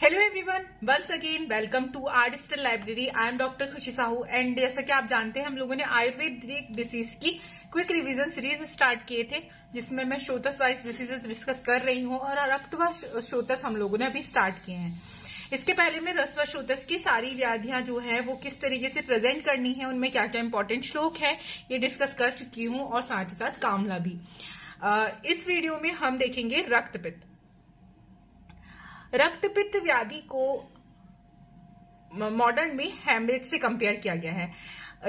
Hello everyone once again welcome to our digital library I am doctor Khushi Sahu and जैसा कि आप जानते हैं, हम लोगों ने आयुर्वेदिक डिसीज की क्विक रिवीजन सीरीज़ स्टार्ट किए थे, जिसमें मैं शोतस वाइज डिसीजेस डिस्कस कर रही हूँ और रक्त व हम लोगों ने अभी स्टार्ट किए हैं। इसके पहले मैं रस व शोतस की सारी व्याधियाँ जो है, वो किस तरीके से प्रेजेंट करनी है, उनमें क्या क्या इंपॉर्टेंट श्लोक है, ये डिस्कस कर चुकी हूँ और साथ ही साथ कामला भी। इस वीडियो में हम देखेंगे रक्तपित्त। रक्तपित्त व्याधि को मॉडर्न में हेमरेज से कंपेयर किया गया है।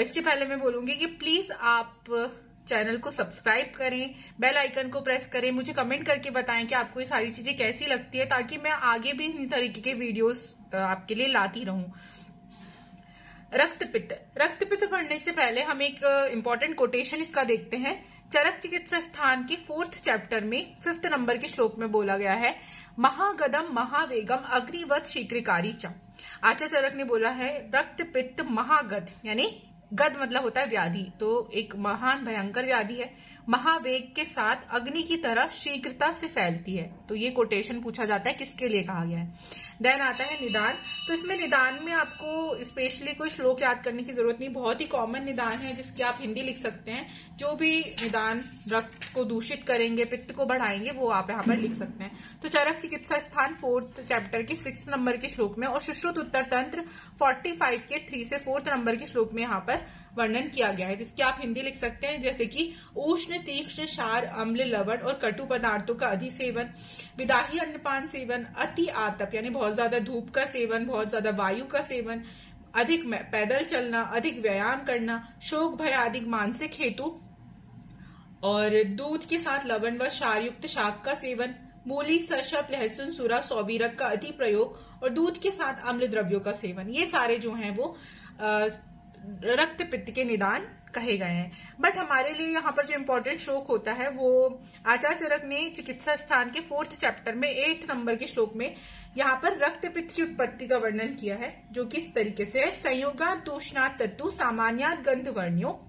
इसके पहले मैं बोलूँगी कि प्लीज़ आप चैनल को सब्सक्राइब करें बेल आइकन को प्रेस करें, मुझे कमेंट करके बताएँ कि आपको ये सारी चीज़ें कैसी लगती है, ताकि मैं आगे भी इन तरीके के वीडियोस आपके लिए लाती रहूँ। रक्तपित्त। रक्तपित्त पढ़ने से पहले हम एक इम्पोर्टेंट कोटेशन इसका देखते हैं। चरक चिकित्सा स्थान के फोर्थ चैप्टर में फिफ्थ नंबर के श्लोक में बोला गया है, महागदम महावेगम अग्निवत शीघ्रकारी च। आचार्य चरक ने बोला है, रक्त पित्त महागद, यानी गद मतलब होता है व्याधि तो एक महान भयंकर व्याधि है। महावेग के साथ अग्नि की तरह शीघ्रता से फैलती है। तो ये कोटेशन पूछा जाता है, किसके लिए कहा गया है? देन आता है निदान। तो इसमें निदान में आपको स्पेशली कोई श्लोक याद करने की ज़रूरत नहीं। बहुत ही कॉमन निदान है, जिसकी आप हिंदी लिख सकते हैं। जो भी निदान रक्त को दूषित करेंगे, पित्त को बढ़ाएँगे, वो आप यहाँ पर लिख सकते हैं। तो चरक चिकित्सा स्थान फोर्थ चैप्टर के सिक्स नंबर के श्लोक में, और सुश्रुत उत्तर तंत्र फोर्टी फाइव के थ्री से फोर्थ नंबर के श्लोक में यहाँ पर वर्णन किया गया है। जिसकी आप हिंदी लिख सकते हैं, जैसे कि उष्ण, तीक्ष्ण शार अम्ल, लवण और कटु पदार्थों का अधि सेवन विदाही अन्नपान सेवन, अति आतप, यानी बहुत ज़्यादा धूप का सेवन, बहुत ज़्यादा वायु का सेवन, अधिक पैदल चलना, अधिक व्यायाम करना, शोक भय अधिक मानसिक हेतु, और दूध के साथ लवण व क्षार युक्त शाक का सेवन, मूली सरसप लहसुन, सुरा, सौवीरक का अति प्रयोग, और दूध के साथ अम्ल द्रव्यों का सेवन। ये सारे जो हैं वो रक्त पित्त के निदान कहे गए हैं। बट हमारे लिए यहाँ पर जो इम्पोर्टेंट श्लोक होता है, वो आचार्य चरक ने चिकित्सा स्थान के फोर्थ चैप्टर में एट नंबर के श्लोक में यहाँ पर रक्त पित्त की उत्पत्ति का वर्णन किया है, जो किस तरीके से है। संयोगा तूषणात तत्व सामान्यात गंध वर्ण्यो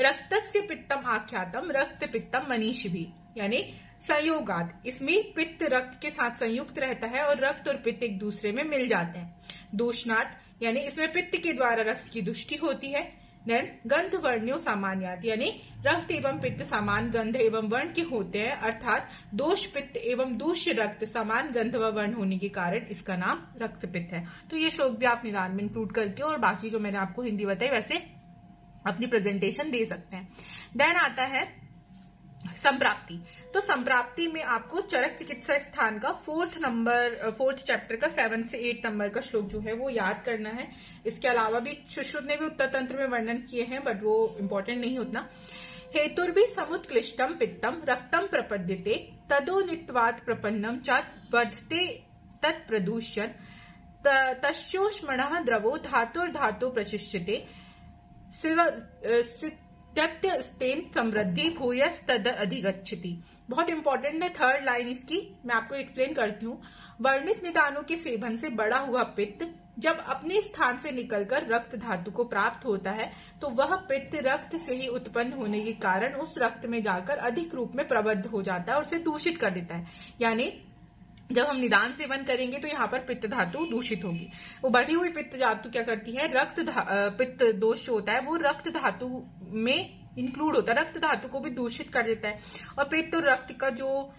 रक्त पित्तम आख्यातम रक्त पित्तम मनीष भी यानी संयोगात। इसमें पित्त रक्त के साथ संयुक्त रहता है और रक्त और पित्त एक दूसरे में मिल जाते हैं। दूषनाथ यानी इसमें पित्त के द्वारा रक्त की दुष्टि होती है देन गंध वर्ण्यो सामान्यात यानी रक्त एवं पित्त समान गंध एवं वर्ण के होते हैं, अर्थात दोष पित्त एवं दूष्य रक्त समान गंध व वर्ण होने के कारण इसका नाम रक्त पित्त है। तो ये श्लोक भी आप निदान में इंक्लूड करके और बाकी जो मैंने आपको हिंदी बताई, वैसे अपनी प्रेजेंटेशन दे सकते हैं। देन आता है संप्राप्ति। तो संप्राप्ति में आपको चरक चिकित्सा स्थान का फोर्थ नंबर, फोर्थ चैप्टर का सेवन से एट नंबर का श्लोक जो है वो याद करना है। इसके अलावा भी सुश्रुत ने भी उत्तर तंत्र में वर्णन किए हैं बट वो इम्पोर्टेंट नहीं उतना। हेतुर्भी समुत्कृष्टम पित्तम रक्तम प्रपद्यते तदोनित्वात प्रपन्नम चा वर्धते तत्प्रदूषण तस्ोष्मण द्रवो धातुर्धातु प्रशिष्यते स्तेन समृद्धि भूयस तद अधिगछति बहुत इंपॉर्टेंट है थर्ड लाइन इसकी। मैं आपको एक्सप्लेन करती हूँ। वर्णित निदानों के सेवन से बड़ा हुआ पित्त, जब अपने स्थान से निकलकर रक्त धातु को प्राप्त होता है तो वह पित्त रक्त से ही उत्पन्न होने के कारण उस रक्त में जाकर अधिक रूप में प्रबद्ध हो जाता है और उसे दूषित कर देता है। यानी जब हम निदान सेवन करेंगे तो यहाँ पर पित्त धातु दूषित होगी। वो बढ़ी हुई पित्त धातु क्या करती है? रक्त पित्त दोष जो होता है, वो रक्त धातु में इंक्लूड होता है। रक्त धातु को भी दूषित कर देता है। और पित्त और रक्त का जो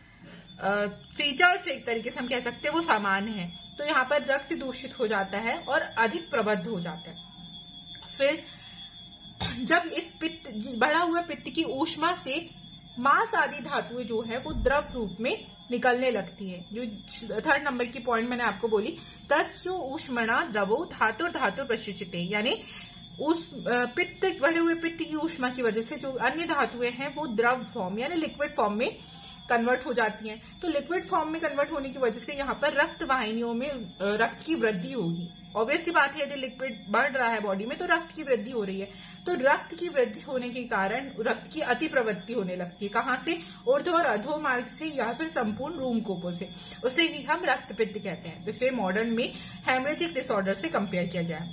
फीचर्स एक तरीके से हम कह सकते हैं, वो समान है। तो यहाँ पर रक्त दूषित हो जाता है और अधिक प्रबद्ध हो जाता है। फिर, जब इस पित्त बढ़ा हुआ पित्त की ऊष्मा से मांस आदि धातुएँ जो है, वो द्रव रूप में निकलने लगती है। जो थर्ड नंबर की पॉइंट मैंने आपको बोली तस्व उष्मणा द्रवो धातु धातु प्रशिक्षित। यानी उस पित्त, बढ़े हुए पित्त की ऊष्मा की वजह से जो अन्य धातुएँ हैं, वो द्रव फॉर्म यानी लिक्विड फॉर्म में कन्वर्ट हो जाती हैं। तो लिक्विड फॉर्म में कन्वर्ट होने की वजह से यहाँ पर रक्त वाहिनियों में रक्त की वृद्धि होगी। ऑब्वियस सी बात है, यदि लिक्विड बढ़ रहा है बॉडी में तो रक्त की वृद्धि हो रही है। तो रक्त की वृद्धि होने के कारण, रक्त की अति प्रवृत्ति होने लगती है। कहाँ से? ऊर्ध और अधो मार्ग से या फिर संपूर्ण रूम कोपो से। उसे ही हम रक्त पित्त कहते हैं। जिसे मॉडर्न में हेमरेजिक डिसऑर्डर से कंपेयर किया जाए।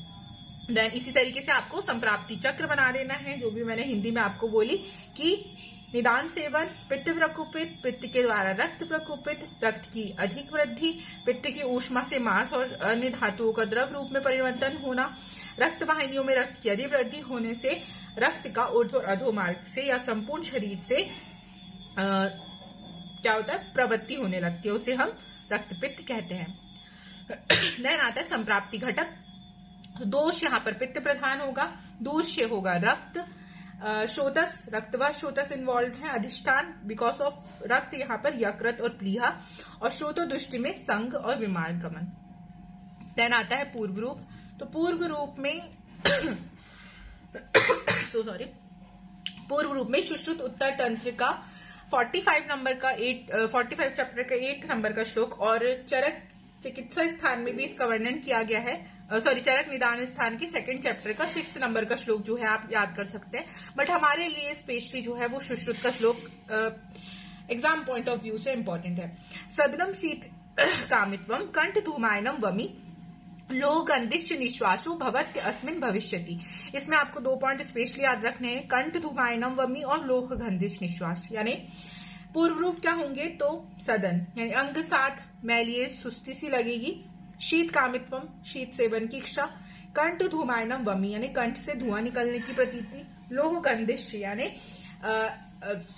देन इसी तरीके से आपको संप्राप्ति चक्र बना देना है, जो भी मैंने हिंदी में आपको बोली कि निदान सेवन पित्त प्रकोपित पित्त के द्वारा रक्त प्रकोपित रक्त की अधिक वृद्धि पित्त की ऊष्मा से मांस और अन्य धातुओं का द्रव रूप में परिवर्तन होना रक्त वाहिनियों में रक्त की अधिक वृद्धि होने से रक्त का ऊर्ध और अधो मार्ग से या संपूर्ण शरीर से आ, क्या होता है प्रवृत्ति होने लगती है उसे हम रक्त पित्त कहते हैं। देन आता है संप्राप्ति घटक। दोष यहाँ पर पित्त प्रधान होगा दूष्य होगा रक्त शोतस रक्तवा शोतस इन्वॉल्व है, अधिष्ठान बिकॉज़ ऑफ़ रक्त यहाँ पर यकृत और प्लीहा, और श्रोतो दृष्टि में संघ और विमान गमन। देन आता है पूर्व रूप तो पूर्व रूप में सो सॉरी पूर्व रूप में सुश्रुत उत्तर तंत्र का 45 नंबर का एट फोर्टी फाइव चैप्टर का एट नंबर का श्लोक और चरक चिकित्सा स्थान में भी इसका वर्णन किया गया है। सॉरी चरक निदान स्थान के सेकंड चैप्टर का सिक्स नंबर का श्लोक जो है आप याद कर सकते हैं। बट हमारे लिए स्पेशली जो है वो सुश्रुत का श्लोक एग्ज़ाम पॉइंट ऑफ़ व्यू से इम्पोर्टेंट है। सदनम शीत कामित्वम, कंठ धूमायनम वमी, लोग अंदिश्च निश्वासो भवत अस्मिन भविष्यति। इसमें आपको दो पॉइंट स्पेशली याद रखने हैं, कंठ धूमायनम वमी और लोक गंधिश निश्वास। यानी पूर्व रूप क्या होंगे? तो सदन, यानी अंग साथ मैलिए सुस्ती सी लगेगी शीत कामित्वम शीत सेवन की इच्छा कंठ धूमायनम वमी, यानी कंठ से धुआँ निकलने की प्रतीति लोह गंधिश यानी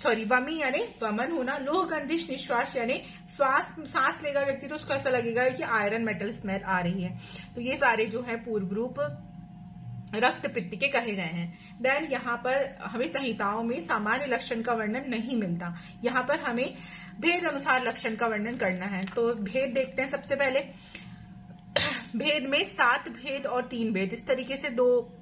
सॉरी वमी, यानी वमन होना लोह गंधिश निश्वास, यानी श्वास, सांस लेगा व्यक्ति तो उसको ऐसा लगेगा कि आयरन मेटल स्मेल आ रही है। तो ये सारे जो है पूर्व रूप रक्त पित्त के कहे गए हैं। देन यहाँ पर हमें संहिताओं में सामान्य लक्षण का वर्णन नहीं मिलता। यहाँ पर हमें भेद अनुसार लक्षण का वर्णन करना है। तो भेद देखते हैं सबसे पहले। भेद में सात भेद और तीन भेद। इस तरीके से दो,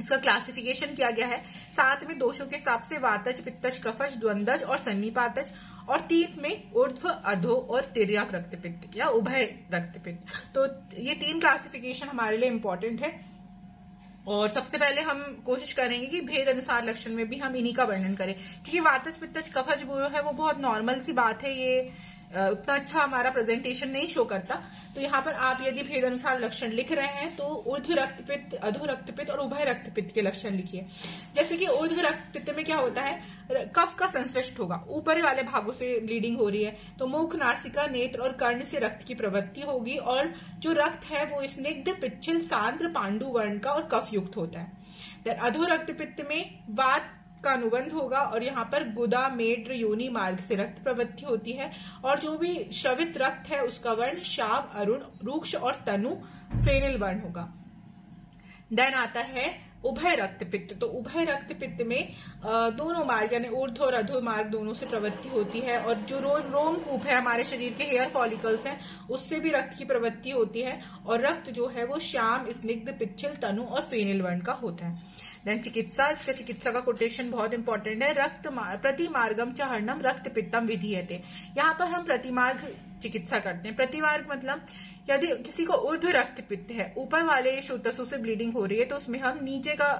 इसका क्लासिफिकेशन किया गया है। सात में दोषों के हिसाब से वातज, पित्तज, कफज द्वंदज और सन्निपातज और तीन में ऊर्ध्व, अधो और तिरक रक्तपित्त या उभय रक्तपित्त। तो ये तीन क्लासिफिकेशन हमारे लिए इम्पोर्टेंट है। और सबसे पहले हम कोशिश करेंगे कि भेद अनुसार लक्षण में भी हम इन्हीं का वर्णन करें। क्योंकि वातज, पित्तज, कफज, वो है, वो बहुत नॉर्मल सी बात है ये। उतना अच्छा हमारा प्रेजेंटेशन नहीं शो करता। तो यहाँ पर आप यदि भेद अनुसार लक्षण लिख रहे हैं तो ऊर्ध रक्तपित्त अधो रक्तपित्त और उभय रक्तपित्त के लक्षण लिखिए। जैसे कि ऊर्ध रक्तपित्त में क्या होता है कफ का संश्लिष्ट होगा। ऊपर वाले भागों से ब्लीडिंग हो रही है तो मुख, नासिका, नेत्र और कर्ण से रक्त की प्रवृत्ति होगी और जो रक्त है वो स्निग्ध पिच्छिल, सांद्र पांडु वर्ण का और कफ युक्त होता है। अधो रक्तपित्त में वात का अनुबंध होगा और यहाँ पर गुदा मेड्र योनि, मार्ग से रक्त प्रवृत्ति होती है और जो भी श्रवित रक्त है उसका वर्ण शाव, अरुण, रूक्ष और तनु, फेनिल वर्ण होगा। देन आता है उभय रक्त पित्त तो उभय रक्त पित्त में दोनों मार्ग यानी ऊर्ध और अधो मार्ग दोनों से प्रवृत्ति होती है और जो रोज रोमकूप है, हमारे शरीर के हेयर फॉलिकल्स हैं, उससे भी रक्त की प्रवृत्ति होती है और रक्त जो है वो श्याम, स्निग्ध, पिच्छल, तनु और फेनिल वर्ण का होता है। देन चिकित्सा, इसका चिकित्सा का कोटेशन बहुत इंपॉर्टेंट है। रक्त प्रतिमार्गम चहरणम रक्त पित्तम विधि है यहाँ पर हम प्रतिमार्ग चिकित्सा करते हैं। प्रतिमार्ग मतलब यदि किसी को उर्ध रक्त पित्त है, ऊपर वाले श्रोतसों से ब्लीडिंग हो रही है तो उसमें हम नीचे का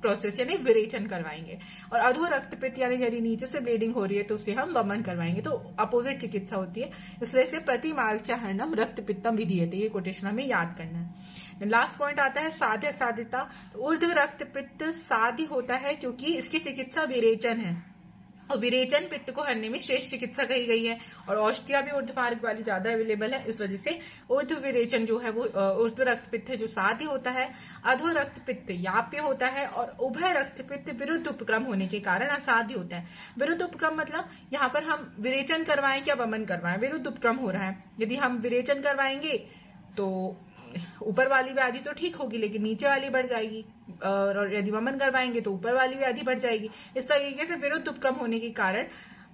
प्रोसेस यानी विरेचन करवाएँगे। और अधो रक्तपित्त यानी यदि नीचे से ब्लीडिंग हो रही है तो उसे हम वमन करवाएँगे। तो अपोजिट चिकित्सा होती है। इसलिए से प्रति मार्ग चाहनम रक्तपित्तम है ये कोटेशन हमें याद करना है। लास्ट पॉइंट आता है, साध्य साधिता ऊर्ध रक्तपित्त साध्य होता है, क्योंकि इसकी चिकित्सा विरेचन है। और विरेचन पित्त को हरने में श्रेष्ठ चिकित्सा कही गई है और औषधिया भी ऊर्ध्वार्ग वाली ज़्यादा अवेलेबल है, इस वजह से ऊर्ध विरेचन जो है वो ऊर्ध रक्त पित्त है जो साध्य होता है अधो रक्त पित्त याप्य होता है और उभय रक्त पित्त विरुद्ध उपक्रम होने के कारण असाध्य होता है। विरुद्ध उपक्रम मतलब यहाँ पर हम विरेचन करवाएँ क्या वमन करवाएँ? विरुद्ध उपक्रम हो रहा है। यदि हम विरेचन करवाएँगे तो ऊपर वाली व्याधि तो ठीक होगी, लेकिन नीचे वाली बढ़ जाएगी, और यदि वमन करवाएँगे तो ऊपर वाली व्याधि बढ़ जाएगी। इस तरीके से विरुद्ध उपक्रम होने के कारण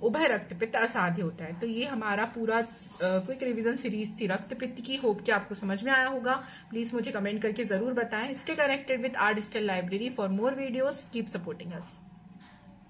उभय रक्तपित्त असाध्य होता है। तो ये हमारा पूरा क्विक रिवीजन सीरीज़ थी। रक्तपित्त की होप कि आपको समझ में आया होगा? प्लीज़ मुझे कमेंट करके ज़रूर बताएँ। Stay connected with our digital library for more videos keep supporting us